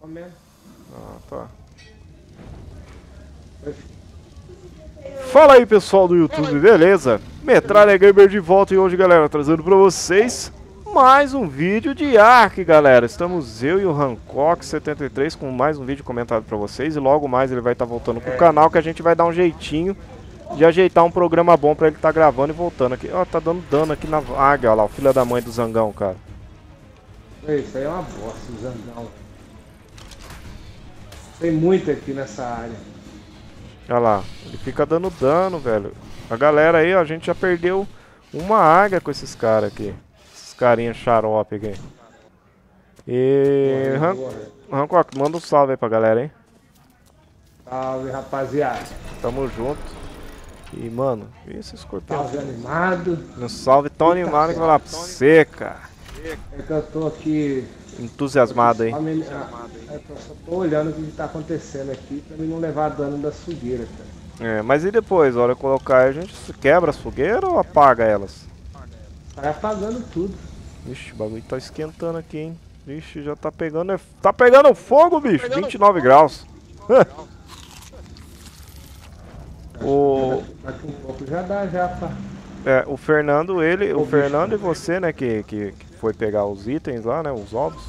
Comendo. Ah, tá. Fala aí pessoal do YouTube, beleza? Metralha Gamer de volta e hoje galera, trazendo pra vocês mais um vídeo de Ark galera Estamos eu e o Hancock73 com mais um vídeo comentado pra vocês E logo mais ele vai estar tá voltando pro canal que a gente vai dar um jeitinho de ajeitar um programa bom pra ele estar tá gravando e voltando aqui Ó, tá dando dano aqui na águia, olha lá, o filho da mãe do Zangão, cara Isso aí é uma bosta, o Zangão Tem muito aqui nessa área Olha lá, ele fica dando dano, velho. A galera aí, ó, a gente já perdeu uma águia com esses caras aqui. Esses carinha xarope aqui. E... Hancock, manda um salve aí pra galera, hein? Salve, rapaziada. Tamo junto. E, mano, esse escorpião. Salve animado. Um salve tão Eita animado que vai lá pra você, cara. É que eu tô aqui entusiasmado aí. Eu só tô olhando o que tá acontecendo aqui pra mim não levar dano da fogueira, cara. É, mas e depois, a hora de colocar a gente quebra as fogueiras ou apaga elas? Vai apagando tudo. Vixe, o bagulho tá esquentando aqui, hein? Vixe, já tá pegando. Tá pegando fogo, bicho! Pegando 29 graus. o... Daqui um pouco já dá já, pá. É, o Fernando, ele, o, o Fernando e você, né, que, que, que foi pegar os itens lá, né? Os ovos.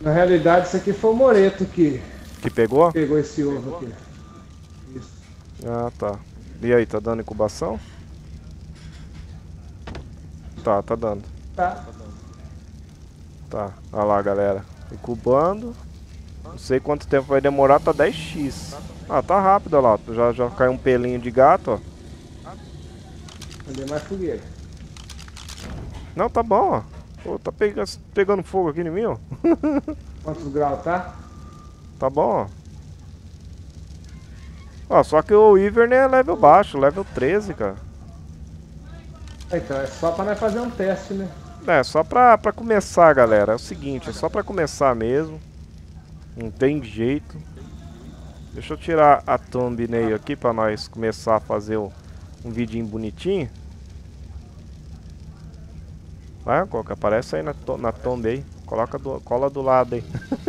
Na realidade, isso aqui foi o Moreto que... Que pegou? Pegou esse ovo aqui. Isso. Ah, tá. E aí, tá dando incubação? Tá, tá dando. Tá. Tá, olha lá, galera. Incubando. Não sei quanto tempo vai demorar, tá 10x. Ah, tá rápido, olha lá. Já, já caiu um pelinho de gato, ó. Cadê mais fogueira? Não, tá bom, ó. Pô, tá pega pegando fogo aqui em mim, ó. Quantos graus tá? Tá bom, ó. Ó, só que o Ivern é level baixo, level 13, cara. Então, é só pra nós fazer um teste, né? É, só pra, pra começar, galera. É o seguinte, é só pra começar mesmo. Não tem jeito. Deixa eu tirar a thumbnail aqui pra nós começar a fazer um vidinho bonitinho. Vai, Coca, aparece aí na, to na tomba aí. Coloca do, cola do lado aí.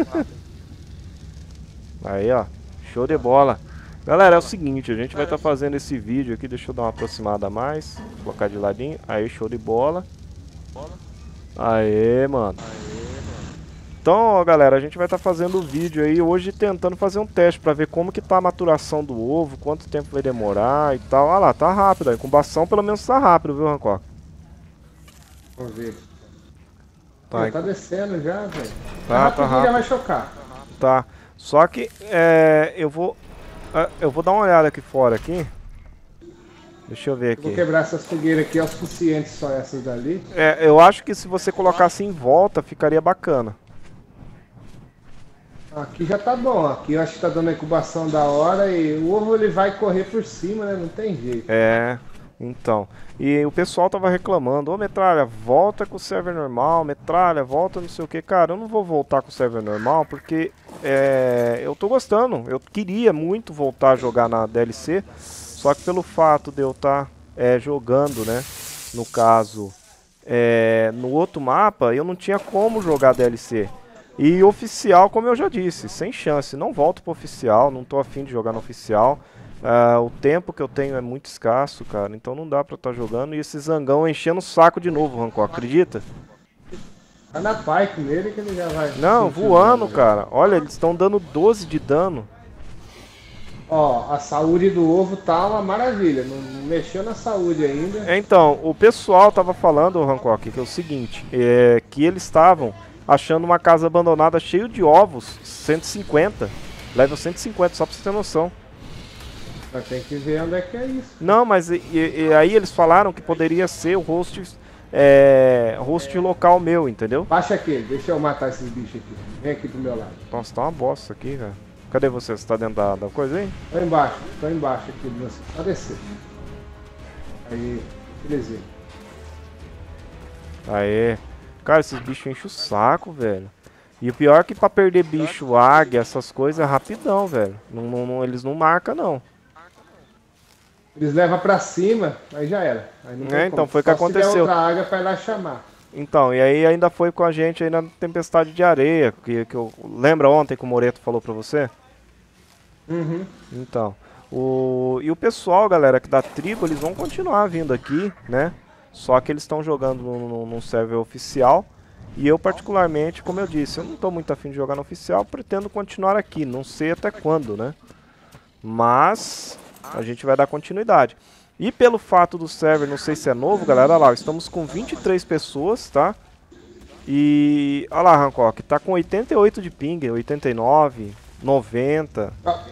aí, ó. Show de bola. Galera, é o seguinte, a gente vai estar tá fazendo esse vídeo aqui, deixa eu dar uma aproximada a mais, colocar de ladinho, aí show de bola. Aê, mano. Então, ó, galera, a gente vai estar tá fazendo o vídeo aí hoje tentando fazer um teste para ver como que tá a maturação do ovo, quanto tempo vai demorar e tal. Olha lá, tá rápido, a incubação pelo menos tá rápido, viu, Hancock? Vamos ver. Tá, tá descendo já, velho. Tá, tá rápido. já vai chocar. Tá. Só que é, eu vou é, eu vou dar uma olhada aqui fora aqui. Deixa eu ver aqui. Vou quebrar essas fogueiras aqui, é o suficiente só essas dali. É, eu acho que se você colocasse em volta, ficaria bacana. Aqui já tá bom, aqui eu acho que tá dando a incubação da hora e o ovo ele vai correr por cima, né? Não tem jeito. É, então, e o pessoal tava reclamando, ô Metralha, volta com o server normal, Metralha, volta não sei o que. Cara, eu não vou voltar com o server normal porque é, eu tô gostando. Eu queria muito voltar a jogar na DLC, só que pelo fato de eu estar tá, é, jogando, né, no caso, é, no outro mapa, eu não tinha como jogar DLC. E oficial, como eu já disse, sem chance, não volto pro oficial, não tô afim de jogar no oficial. Uh, o tempo que eu tenho é muito escasso, cara. Então não dá pra estar tá jogando. E esse zangão enchendo o saco de novo, Rancor. Acredita? Tá na pike nele que ele já vai. Não, voando, cara. Olha, eles estão dando 12 de dano. Ó, a saúde do ovo tá uma maravilha. Não, não mexeu na saúde ainda. Então, o pessoal tava falando, Hancock, que é o seguinte: é, que eles estavam achando uma casa abandonada cheio de ovos, 150. Level 150, só pra você ter noção. Mas tem que ver onde é que é isso. Não, mas e, e aí eles falaram que poderia ser o host, é, host é. local meu, entendeu? Baixa aqui, deixa eu matar esses bichos aqui. Vem aqui pro meu lado. Nossa, tá uma bosta aqui, velho. Cadê você? Você tá dentro da, da coisa aí? Tô embaixo, tô embaixo aqui, meu. Só descer. Aí, belezinha. Aê. Cara, esses bichos enchem o saco, velho. E o pior é que pra perder bicho, águia, essas coisas é rapidão, velho. Não, não, não, eles não marcam, não. Eles levam pra cima, aí já era. Aí é, então foi o que aconteceu. Se pra ir lá chamar. Então, e aí ainda foi com a gente aí na tempestade de areia, que, que eu lembra ontem que o Moreto falou pra você? Uhum. Então, o e o pessoal, galera, que da tribo, eles vão continuar vindo aqui, né? Só que eles estão jogando num, num server oficial. E eu particularmente, como eu disse, eu não estou muito afim de jogar no oficial, pretendo continuar aqui, não sei até quando, né? Mas a gente vai dar continuidade. E pelo fato do server, não sei se é novo, galera, olha lá, estamos com 23 pessoas, tá? E olha lá, Hancock, tá com 88 de ping, 89, 90. Tá,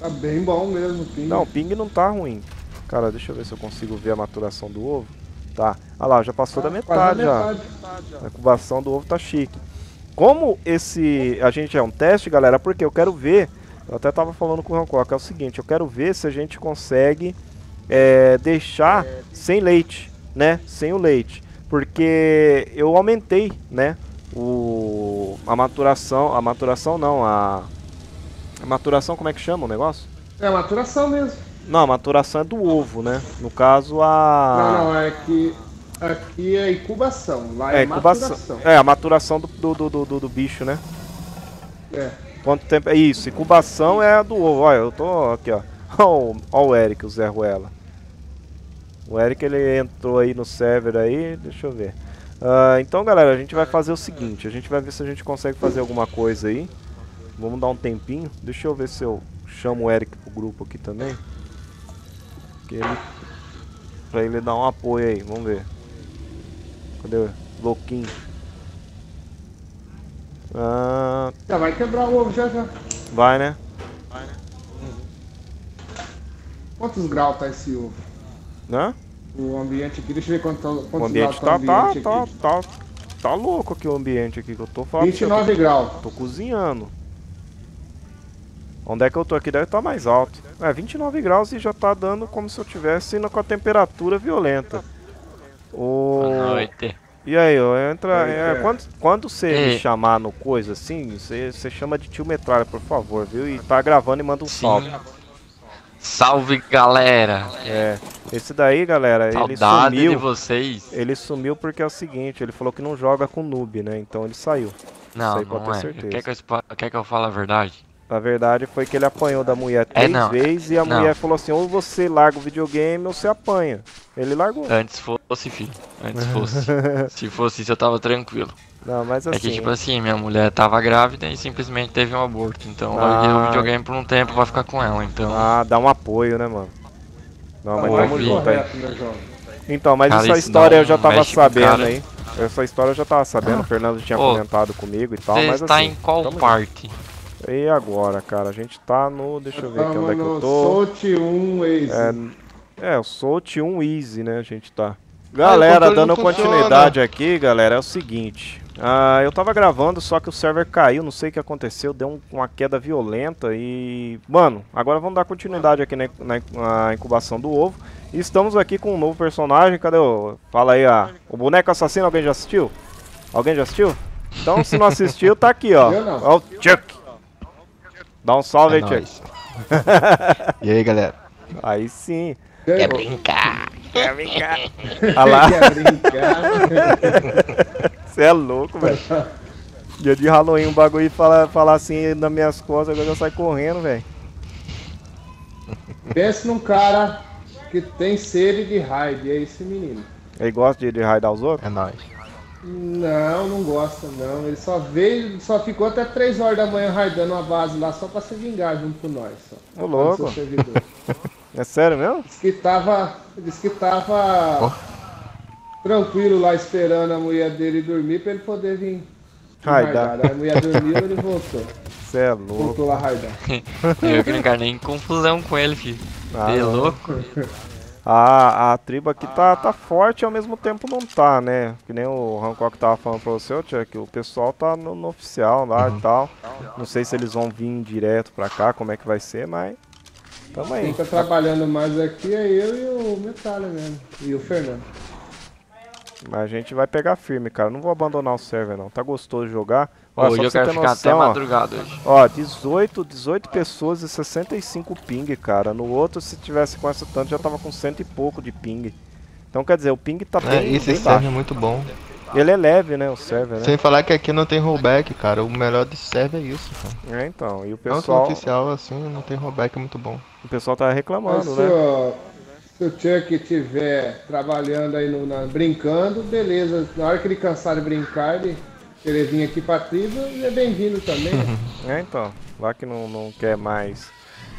tá bem bom mesmo o ping. Não, o ping não tá ruim. Cara, deixa eu ver se eu consigo ver a maturação do ovo. Tá, olha lá, já passou da Quase metade já. metade. A incubação do ovo tá chique. Como esse a gente é um teste, galera, porque eu quero ver, eu até tava falando com o Hancock, é o seguinte, eu quero ver se a gente consegue é, deixar sem leite, né? Sem o leite. Porque eu aumentei, né? O, a maturação, a maturação não, a, a maturação, como é que chama o negócio? É maturação mesmo. Não, a maturação é do ovo, né? No caso, a... Não, não, é que aqui é incubação, lá é, É, incubação. maturação. É, a maturação do, do, do, do, do bicho, né? É. Quanto tempo? É isso, incubação é a do ovo. Olha, eu tô aqui, ó. Ó o, Eric, o Zé Ruela. O Eric ele entrou aí no server aí, deixa eu ver. Ah, então, galera, a gente vai fazer o seguinte, a gente vai ver se a gente consegue fazer alguma coisa aí. Vamos dar um tempinho. Deixa eu ver se eu chamo o Eric pro grupo aqui também. Que ele pra ele dar um apoio aí, vamos ver. Cadê louquinho? Ah, Já vai quebrar o ovo já já. vai, né? Quantos graus tá esse ovo? Né? O ambiente aqui, deixa eu ver quanto, quantos O ambiente graus tá, tá o tá, ambiente tá, aqui. tá, tá louco aqui o ambiente aqui que eu tô falando. pra você, eu 29 graus. Tô, tô cozinhando. Onde é que eu tô aqui? Deve estar mais alto. É, 29 graus e já tá dando como se eu tivesse indo com a temperatura violenta. O... Boa noite. E aí, ó, entra. Aí, é, é. quando, quando você me Ei. chamar no coisa assim, você você chama de tio Metralha, por favor, viu? E tá gravando e manda um salve. Sim. Salve galera! É. Esse daí, galera, ele Saudade sumiu. de vocês. Ele sumiu porque é o seguinte, ele falou que não joga com noob, né? Então ele saiu. Não, aí pode não ter é. certeza. Quer que, eu, quer que eu fale a verdade? A verdade foi que ele apanhou da mulher É, três não. vezes e a Não. mulher falou assim, ou você larga o videogame ou você apanha. Ele largou. Antes fosse, filho. Antes fosse. Se fosse isso, eu tava tranquilo. Não, mas É assim. que, tipo assim, minha mulher tava grávida e simplesmente teve um aborto. Então eu Ah. larguei o videogame por um tempo pra ficar com ela. Então, Ah, dá um apoio, né, mano? Não, mas Oi, tamo Vi. junto aí. Então, mas Cara, essa história eu já um tava sabendo cara. aí. Essa história eu já tava sabendo, o Fernando tinha Ô, comentado comigo e tal, mas está assim. em qual parte? junto. E agora, cara? A gente tá no. Deixa eu ver aqui onde é que eu tô. Solt 1 Easy. É, o Solt 1 Easy, né? A gente tá. Galera, controle dando continuidade aqui, galera, é o seguinte. Ah, eu tava gravando, só que o server caiu, não sei o que aconteceu, deu um- uma queda violenta e. Mano, agora vamos dar continuidade aqui na, na- na incubação do ovo. E estamos aqui com um novo personagem, cadê o. Fala aí, a, o boneco assassino, alguém já assistiu? Alguém já assistiu? Então, se não assistiu, tá aqui, ó. Ó o Chuck. Dá um salve É aí, Chuck. e aí, galera? Aí sim. Quer brincar? Quer brincar? Olha lá. Quer brincar? Você é louco, velho. Dia de Halloween, um bagulho e falar fala assim nas minhas costas, agora eu saio correndo, velho. Pense num cara que tem sede de raid, é esse menino. Ele gosta de, de raidar os outros? É nóis. Não, não gosta não. Ele só veio, só ficou até 3 horas da manhã raidando uma base lá só pra se vingar junto com nós. Só, Ô, louco. É sério mesmo? Diz que tava. Diz que tava tranquilo lá esperando a mulher dele dormir pra ele poder vir. Raidar. a mulher dormiu ele voltou. Você é louco. Voltou lá raidar. Eu que não quero nem confusão com ele, filho. Ah, é louco? A, a tribo aqui tá, tá forte e ao mesmo tempo não tá, né? Que nem o Hancock tava falando pra você, que o pessoal tá no, no oficial lá e tal. Não sei se eles vão vir direto pra cá, como é que vai ser, mas. Tamo Quem aí. tá trabalhando mais aqui é eu e o Metralha mesmo. E o Fernando. Mas a gente vai pegar firme, cara. Não vou abandonar o server, não. Tá gostoso de jogar. Ó, Hoje eu quero ficar noção, até ó. madrugada hoje. Ó, 18, 18 pessoas e 65 ping, cara. No outro, se tivesse com essa tanto, já tava com cento e pouco de ping. Então, quer dizer, o ping tá É, bem, esse bem serve baixo. é muito bom. Ele é leve, né? O server, né? Sem falar que aqui não tem rollback, cara. O melhor desse server é isso, cara. É, então. E o Não pessoal, oficial assim não tem rollback é muito bom. O pessoal tá Mas reclamando, se, né? o, se o Chuck estiver trabalhando aí, no, na- brincando, beleza. Na hora que ele cansar de brincar, ele querer vir aqui pra tribo, ele é bem-vindo também. É, então. Lá que não, não quer mais.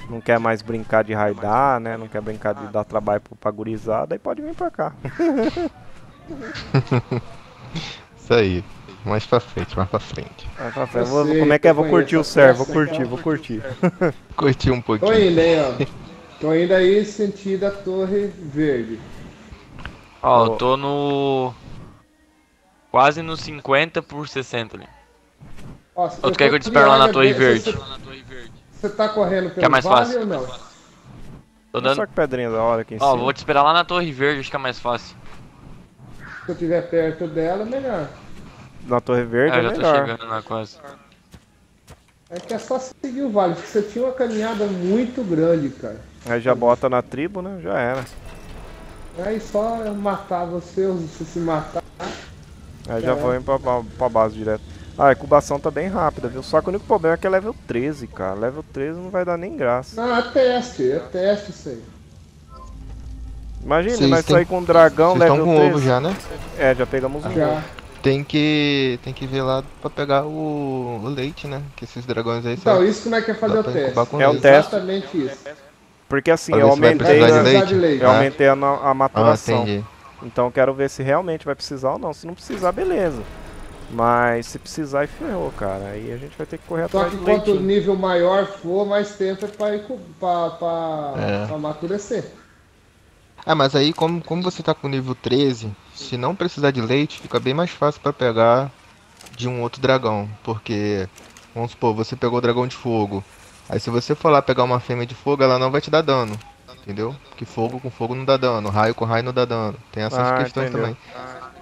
Não quer mais brincar de raidar, né? Não quer brincar de dar trabalho pro- pra gurizada, aí pode vir pra cá. Isso aí. Mais pra frente, mais pra frente. Vai pra frente. Vou- sei, como é que é? eu Vou curtir o server, vou curtir, vou curtir. Curti um Tô pouquinho. indo, hein, ó. Tô indo aí sentido a Torre Verde. Ó, eu tô no. Quase no 50 por 60 ali. Ó, tu quer que eu te espere lá na Torre Verde? Você, você tá correndo pelo Que é mais vale fácil. ou não? Tô dando. Só que pedrinha da hora aqui em Ó, cima. vou te esperar lá na Torre Verde, acho que é mais fácil. Se eu estiver perto dela, melhor. Na Torre Verde É, é, eu já tô melhor. chegando lá quase. É que é só seguir o vale, porque você tinha uma caminhada muito grande, cara. Aí já bota na tribo, né? Já era. Aí só matar você, você se matar. Aí já vou indo pra, pra, pra base direto. Ah, a incubação tá bem rápida, viu? Só que o único problema é que é level 13, cara. Level 13 não vai dar nem graça. Não, é teste, é teste isso aí. Imagina, Vocês nós sair com um dragão Vocês level estão com 13. ovo já, né? É, já pegamos um Já. ovo. Tem que. Tem que ver lá pra pegar o, o leite, né? Que esses dragões aí Então, só. isso como é que é fazer o teste? É o leite. teste. Exatamente isso. Porque assim, eu aumentei, a- leite. eu Ah. aumentei a, a Ah, maturação. entendi. então quero ver se realmente vai precisar ou não. Se não precisar, beleza. Mas se precisar, aí ferrou, cara. Aí a gente vai ter que correr Só atrás que do quanto o leitinho. nível maior for, mais tempo é pra, ir co- pra, pra, É. pra amadurecer. Ah, mas aí como, como você tá com nível 13, se não precisar de leite, fica bem mais fácil pra pegar de um outro dragão. Porque, vamos supor, você pegou o dragão de fogo. Aí se você for lá pegar uma fêmea de fogo, ela não vai te dar dano. Entendeu? Porque fogo com fogo não dá dano, raio com raio não dá dano. Tem essas Ah, questões entendeu. também.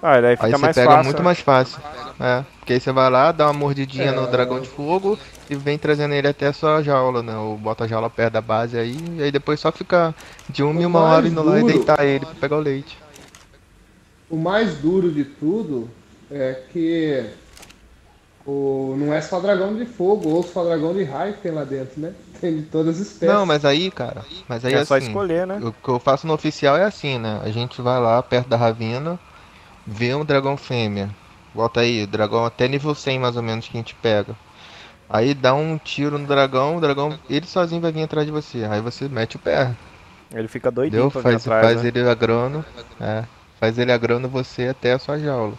Ah, daí fica Aí você mais pega fácil. muito né? mais fácil. É, porque aí você vai lá, dá uma mordidinha É. no dragão de fogo e vem trazendo ele até a sua jaula, né? Ou bota a jaula perto da base aí, e aí depois só fica de uma em uma hora indo lá e duro- deitar ele pra pegar o leite. O mais duro de tudo é que o, não é só dragão de fogo ou só dragão de raio que tem lá dentro, né? Tem de todas as espécies. Não, mas aí, cara, mas aí É só assim, escolher, né? o que eu faço no oficial é assim, né? A gente vai lá perto da ravina, vê um dragão fêmea. Volta aí, dragão até nível 100 mais ou menos que a gente pega. Aí dá um tiro no dragão, o dragão, ele sozinho vai vir atrás de você. Aí você mete o pé. Ele fica doidinho Deu? pra vir Faz, atrás, faz né? ele agrando. É. Faz ele agrando você até a sua jaula.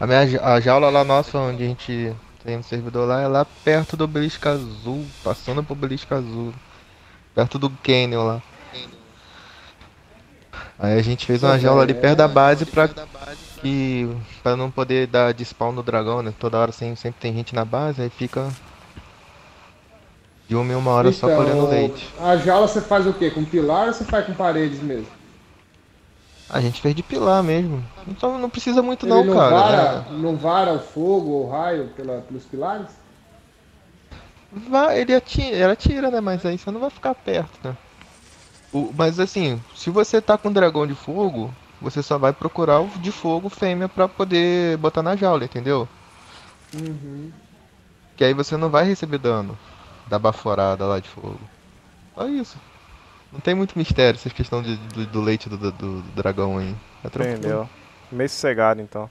A, minha, a jaula lá nossa, onde a gente tem no servidor lá, é lá perto do obelisco azul. Passando pro obelisco azul. Perto do canyon lá. Aí a gente fez uma jaula ali perto da base pra que. pra não poder dar de spawn no dragão, né? Toda hora sempre, sempre tem gente na base, aí fica. De uma em uma hora só Então, colhendo leite. A jaula você faz o quê? Com pilar ou você faz com paredes mesmo? A gente fez de pilar mesmo. Então não precisa muito Ele não, não, cara. vara, né? não vara o fogo ou o raio pela, pelos pilares? Vai, ele atira, ele atira, né? Mas aí você não vai ficar perto, né? O- mas assim, se você tá com dragão de fogo, você só vai procurar o de fogo fêmea pra poder botar na jaula, entendeu? Uhum. Que aí você não vai receber dano da baforada lá de fogo. Só isso. Não tem muito mistério essa questão de- do, do leite do, do- do dragão aí. É tranquilo. Entendeu? Meio sossegado, então.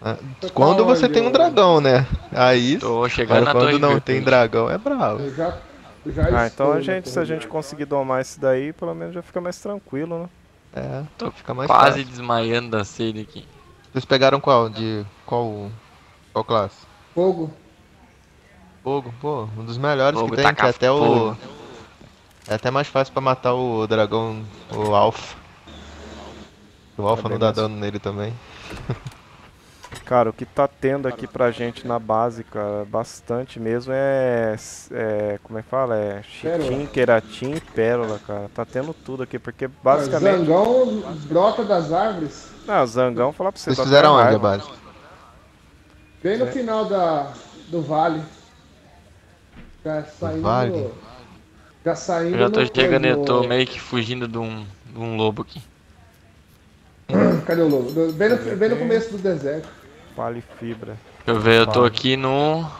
É, tá Quando você tem um dragão, né? Aí. Tô chegando Agora quando não tem dragão é bravo. Eu já, eu já Ah, então a na gente, se a gente conseguir domar esse daí, pelo menos já fica mais tranquilo, né? É, Tô fica mais Quase fácil. desmaiando da sede aqui. Vocês pegaram qual? De qual qual classe? Fogo. Fogo, pô, um dos melhores Fogo, que tem, que é até o fogo. É até mais fácil pra matar o dragão, o alfa. O alfa bem não dá dano nele também. Cara, o que tá tendo aqui pra gente na base, cara, bastante mesmo é. é como é que fala? É chitim, queratim e pérola, cara. Tá tendo tudo aqui, porque basicamente. Zangão brota das árvores. Não, zangão, falar pra você. Vocês tá fizeram onde a base? Bem no final da, do vale. Já saindo. vale? Já saindo. Eu já tô chegando e eu tô meio que fugindo de um, de um lobo aqui. Cadê o lobo? Bem no, bem no começo do deserto. Palha e fibra. Deixa eu ver, eu tô aqui no.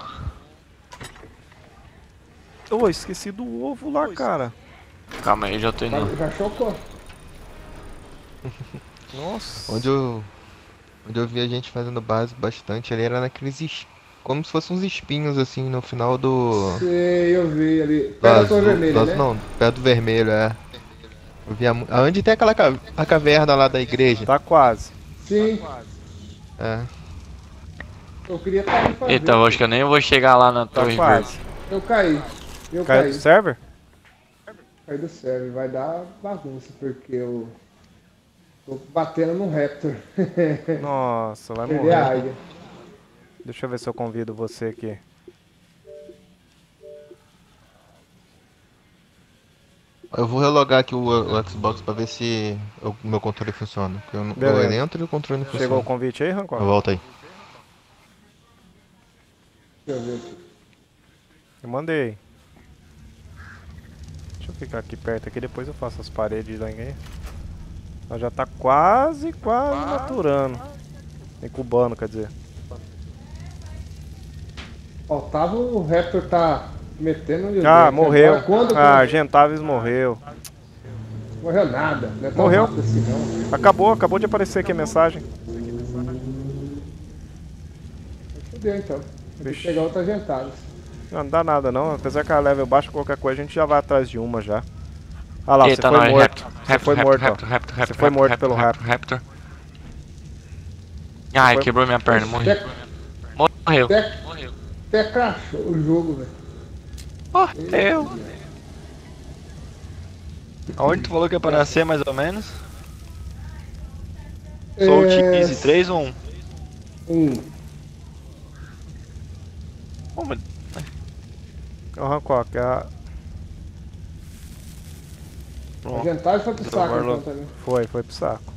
Ô, esqueci do ovo lá, cara. Calma aí, já tô indo. Já chocou. Nossa. Onde eu, onde eu vi a gente fazendo base bastante ali era naqueles es- como se fossem uns espinhos assim no final do Sei, eu vi ali. do Perto da azul, torre vermelha, do né? azul- não, perto do vermelho, é. Eu via mu- Onde tem aquela ca- a caverna lá da igreja. Tá quase. Sim, É. eu queria estar ver. eu acho que eu nem vou chegar lá na Tá torre quase. verde. Eu caí. Eu Caiu caí. do server? Caí do server. Vai dar bagunça, porque eu tô batendo no Raptor. Nossa, vai a morrer. águia. Deixa eu ver se eu convido você aqui. Eu vou relogar aqui o, o Xbox pra ver se o meu controle funciona. Porque eu, Beleza. eu entro e o controle não Chegou o funciona. convite aí, Eu Rancor? volto aí. Deixa eu ver aqui. Eu mandei. Deixa eu ficar aqui perto aqui, depois eu faço as paredes lá em Ela já tá quase, quase maturando. Incubando, quer dizer. Ó, o Raptor tá metendo ali. Ah, dentro. morreu. Agora, Quando, Ah, Argentavis morreu. Morreu nada. Não é tão Morreu. assim, não. Acabou, acabou de aparecer aqui a mensagem. Fudeu então. Tem que pegar outra gentada. Não, não dá nada não. Apesar que a level baixa qualquer coisa, a gente já vai atrás de uma já. Ah lá, você Eita, foi nós, morto. Raptor, Você Raptor, foi morto. Raptor, Raptor, Raptor, foi morto Raptor, pelo Raptor, Raptor. Ai, quebrou minha perna, morri. Morreu. Até, crashou o jogo, velho. Morreu. Aonde tu falou que ia pra nascer, mais ou menos? Sou o É, 15, 3 ou 1? Um. Oh, mas Ô, Hancock, a... A Pronto. gentada foi pro saco Overlock. então também. foi, foi pro saco.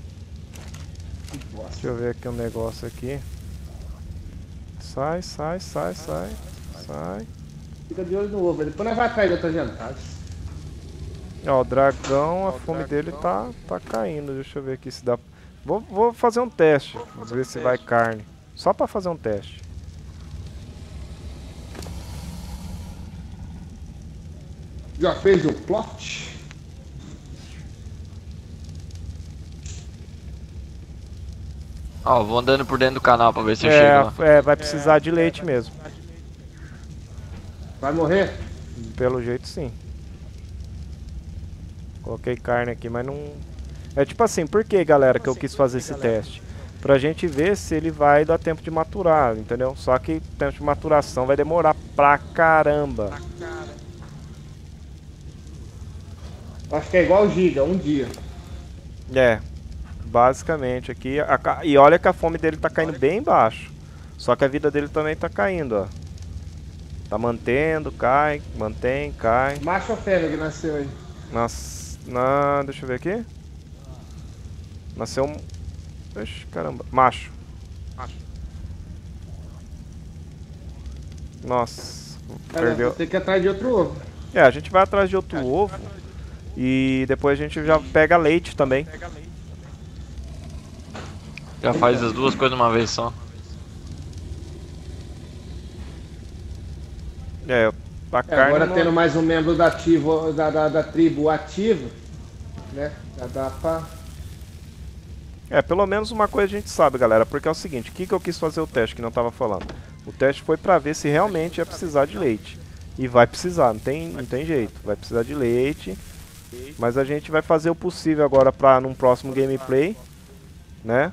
Deixa eu ver aqui um negócio aqui. Sai, sai, sai, sai. Sai. Fica de olho no ovo. Depois nós vai cair de outra gentada. Ó, o dragão, a fome dele tá, tá caindo. Deixa eu ver aqui se dá. Vou, vou fazer um teste. Ver se vai carne. Só pra fazer um teste. Já fez o plot? Ó, vou andando por dentro do canal pra ver se eu chego lá. É, é, vai precisar de leite mesmo. Vai morrer? Pelo jeito sim. Coloquei carne aqui, mas não. É tipo assim, por que galera que eu quis fazer esse teste? Pra gente ver se ele vai dar tempo de maturar, entendeu? Só que o tempo de maturação vai demorar pra caramba. Acho que é igual o Giga, um dia. É, basicamente aqui. a e olha que a fome dele tá caindo bem baixo. Só que a vida dele também tá caindo, ó. Tá mantendo, cai, mantém, cai. Macho ou fêmea que nasceu aí? Nas, na, deixa eu ver aqui. Nasceu um. Ixi, caramba. Macho. Nossa. Cara, Perdeu. ter que ir atrás de outro ovo. É, a gente vai atrás de outro ovo. E depois a gente já pega leite também. Já faz as duas coisas de uma vez só. É, a É, carne. agora não- tendo mais um membro da, ativo, da, da, da tribo ativo, né? Já dá pra. É, pelo menos uma coisa a gente sabe, galera, porque é o seguinte, o que, que eu quis fazer o teste que não tava falando? O teste foi pra ver se realmente ia precisar de leite. E vai precisar, não tem, não tem jeito, vai precisar de leite. Mas a gente vai fazer o possível agora pra num próximo gameplay, né?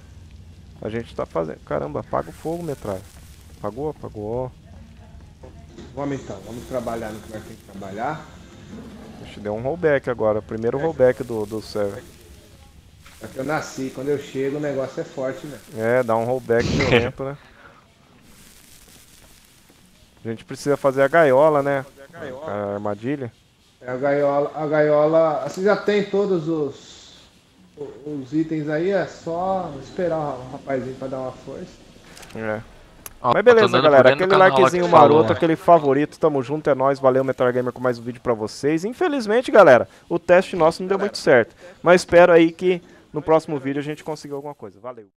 A gente tá fazendo. Caramba, apaga o fogo, metralha. Apagou? Apagou. Vamos então, vamos trabalhar no que nós temos que trabalhar. Deixa eu dar um rollback agora, primeiro rollback do, do server. É que eu nasci, quando eu chego o negócio é forte, né? É, dá um rollback violento, né? A gente precisa fazer a gaiola, né? A armadilha. É a gaiola, a gaiola. Você já tem todos os, os itens aí, é só esperar o rapazinho pra dar uma força. É. Ó, Mas tô beleza, galera. Aquele likezinho tu falou, maroto, né? aquele favorito, tamo junto, é nóis. Valeu, Metal Gamer, com mais um vídeo pra vocês. Infelizmente, galera, o teste nosso não deu muito certo. Mas espero aí que no próximo vídeo a gente conseguir alguma coisa. Valeu!